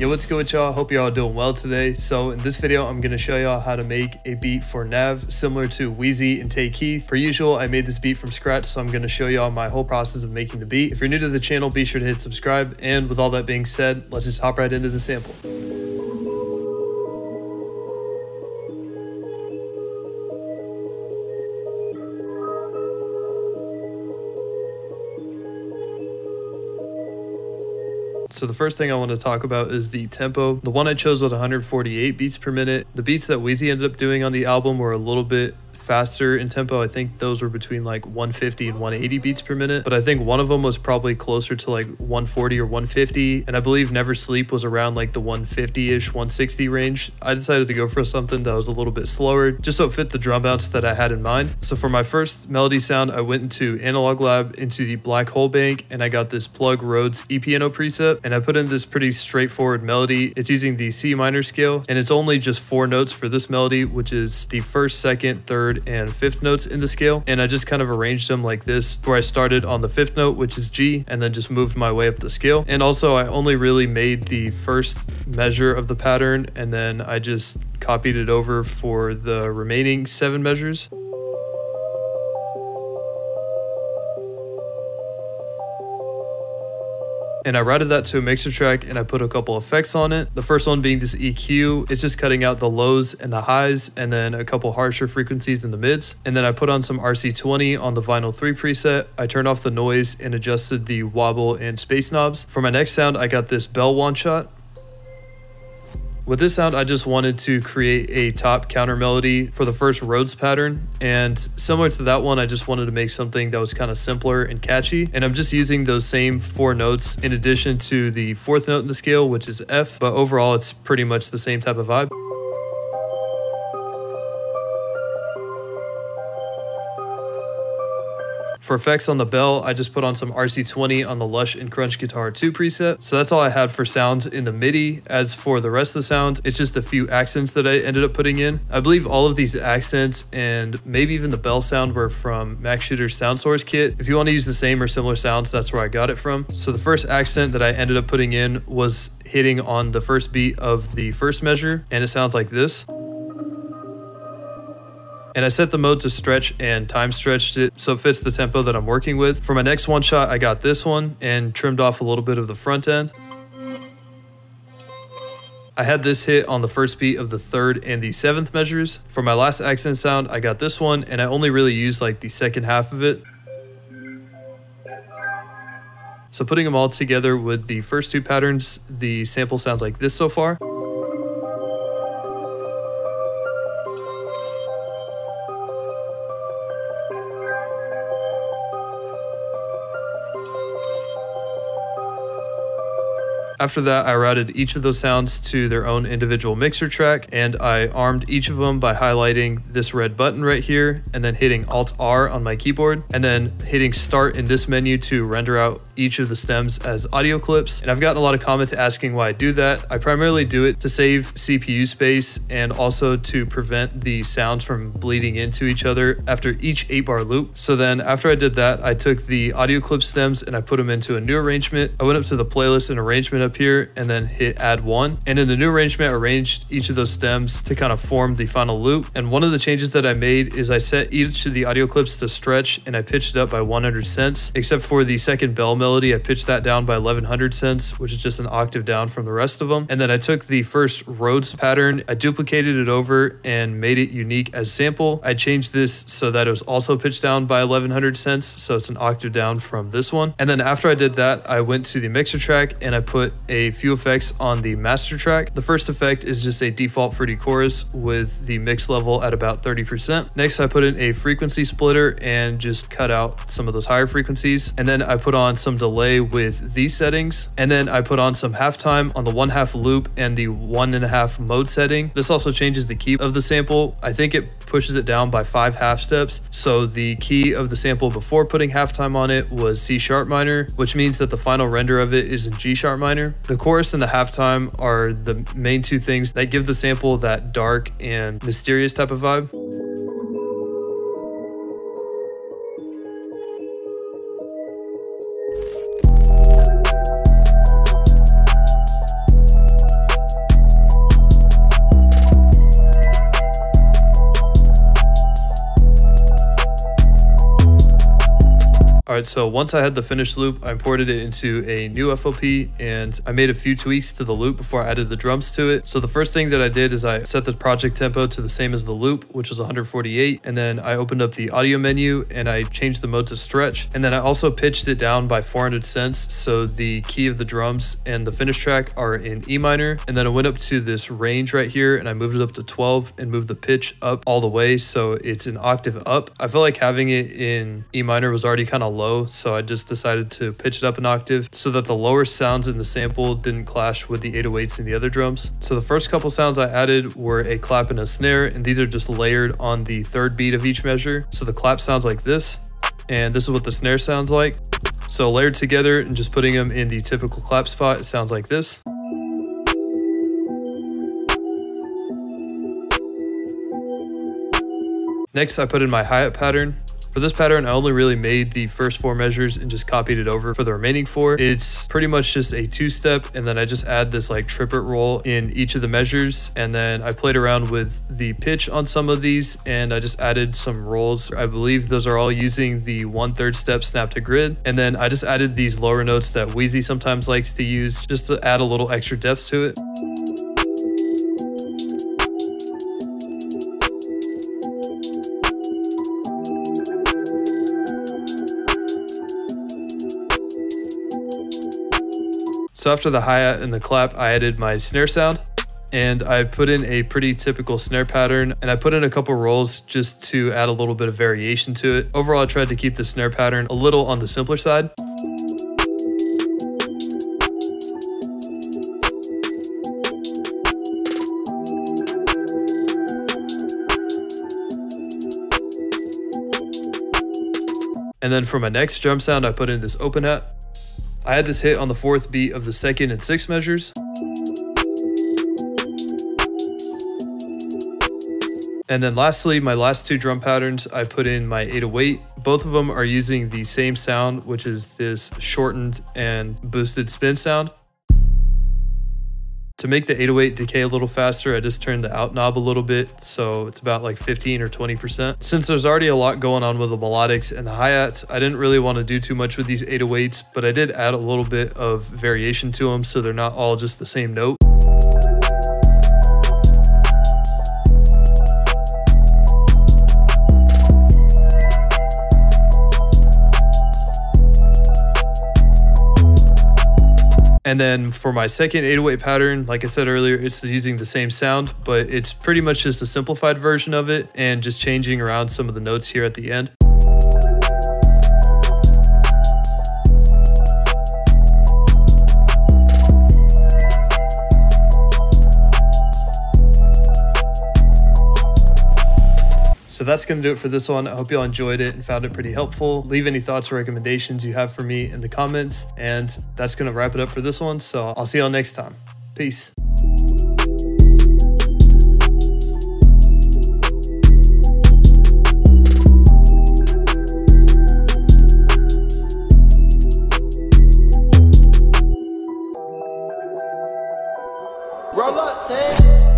Yo, what's good with y'all? Hope y'all doing well today. So in this video, I'm gonna show y'all how to make a beat for Nav similar to Wheezy and Tay Keith. Per usual, I made this beat from scratch, so I'm gonna show y'all my whole process of making the beat. If you're new to the channel, be sure to hit subscribe. And with all that being said, let's just hop right into the sample. So the first thing I want to talk about is the tempo. The one I chose was 148 beats per minute. The beats that Wheezy ended up doing on the album were a little bit faster in tempo. I think those were between like 150 and 180 beats per minute, but I think one of them was probably closer to like 140 or 150. And I believe Never Sleep was around like the 150 ish, 160 range. I decided to go for something that was a little bit slower just so it fit the drum bounce that I had in mind. So for my first melody sound, I went into Analog Lab into the Black Hole Bank and I got this Plug Rhodes E-piano preset and I put in this pretty straightforward melody. It's using the C minor scale and it's only just four notes for this melody, which is the first, second, third, and fifth notes in the scale. And I just kind of arranged them like this, where I started on the fifth note, which is G, and then just moved my way up the scale. And also, I only really made the first measure of the pattern, and then I just copied it over for the remaining seven measures. And I routed that to a mixer track and I put a couple effects on it. The first one being this EQ, it's just cutting out the lows and the highs and then a couple harsher frequencies in the mids. And then I put on some RC20 on the Vinyl 3 preset. I turned off the noise and adjusted the wobble and space knobs. For my next sound, I got this bell one shot. With this sound, I just wanted to create a top counter melody for the first Rhodes pattern. And similar to that one, I just wanted to make something that was kind of simpler and catchy. And I'm just using those same four notes in addition to the fourth note in the scale, which is F. But overall, it's pretty much the same type of vibe. For effects on the bell, I just put on some RC20 on the Lush and Crunch Guitar 2 preset. So that's all I had for sounds in the MIDI. As for the rest of the sounds, it's just a few accents that I ended up putting in. I believe all of these accents and maybe even the bell sound were from Max Shooter's Sound Source kit. If you want to use the same or similar sounds, that's where I got it from. So the first accent that I ended up putting in was hitting on the first beat of the first measure, and it sounds like this. And I set the mode to stretch and time stretched it so it fits the tempo that I'm working with. For my next one shot, I got this one and trimmed off a little bit of the front end. I had this hit on the first beat of the third and the seventh measures. For my last accent sound, I got this one and I only really used like the second half of it. So putting them all together with the first two patterns, the sample sounds like this so far. After that, I routed each of those sounds to their own individual mixer track and I armed each of them by highlighting this red button right here and then hitting Alt R on my keyboard and then hitting start in this menu to render out each of the stems as audio clips. And I've gotten a lot of comments asking why I do that. I primarily do it to save CPU space and also to prevent the sounds from bleeding into each other after each 8 bar loop. So then after I did that, I took the audio clip stems and I put them into a new arrangement. I went up to the playlist and arrangement up here and then hit add one. And in the new arrangement, arranged each of those stems to kind of form the final loop. And one of the changes that I made is I set each of the audio clips to stretch and I pitched it up by 100 cents, except for the second bell melody, I pitched that down by 1100 cents, which is just an octave down from the rest of them. And then I took the first Rhodes pattern, I duplicated it over and made it unique as sample. I changed this so that it was also pitched down by 1100 cents, so it's an octave down from this one. And then after I did that, I went to the mixer track and I put a few effects on the master track. The first effect is just a default fruity chorus with the mix level at about 30%. Next, I put in a frequency splitter and just cut out some of those higher frequencies. And then I put on some delay with these settings. And then I put on some halftime on the one half loop and the one and a half mode setting. This also changes the key of the sample. I think it pushes it down by five half steps. So the key of the sample before putting halftime on it was C sharp minor, which means that the final render of it is in G sharp minor. The chorus and the halftime are the main two things that give the sample that dark and mysterious type of vibe. All right, so once I had the finished loop, I imported it into a new FOP and I made a few tweaks to the loop before I added the drums to it. So the first thing that I did is I set the project tempo to the same as the loop, which was 148. And then I opened up the audio menu and I changed the mode to stretch. And then I also pitched it down by 400 cents. So the key of the drums and the finish track are in E minor. And then I went up to this range right here and I moved it up to 12 and moved the pitch up all the way. So it's an octave up. I felt like having it in E minor was already kind of low, so I just decided to pitch it up an octave so that the lower sounds in the sample didn't clash with the 808s in the other drums. So the first couple sounds I added were a clap and a snare, and these are just layered on the third beat of each measure. So the clap sounds like this, and this is what the snare sounds like. So layered together and just putting them in the typical clap spot, it sounds like this. Next, I put in my hi-hat pattern. For this pattern, I only really made the first four measures and just copied it over for the remaining four. It's pretty much just a two-step, and then I just add this like triplet roll in each of the measures, and then I played around with the pitch on some of these, and I just added some rolls. I believe those are all using the one-third step snap to grid, and then I just added these lower notes that Wheezy sometimes likes to use just to add a little extra depth to it. So after the hi-hat and the clap, I added my snare sound and I put in a pretty typical snare pattern and I put in a couple rolls just to add a little bit of variation to it. Overall, I tried to keep the snare pattern a little on the simpler side. And then for my next drum sound, I put in this open hat. I had this hit on the fourth beat of the second and sixth measures. And then lastly, my last two drum patterns, I put in my 808. Both of them are using the same sound, which is this shortened and boosted spin sound. To make the 808 decay a little faster, I just turned the out knob a little bit, so it's about like 15 or 20%. Since there's already a lot going on with the melodics and the hi-hats, I didn't really want to do too much with these 808s, but I did add a little bit of variation to them so they're not all just the same note. And then for my second 808 pattern, like I said earlier, it's using the same sound, but it's pretty much just a simplified version of it and just changing around some of the notes here at the end. So that's going to do it for this one. I hope y'all enjoyed it and found it pretty helpful. Leave any thoughts or recommendations you have for me in the comments. And that's going to wrap it up for this one. So I'll see y'all next time. Peace. Roll up, Ted.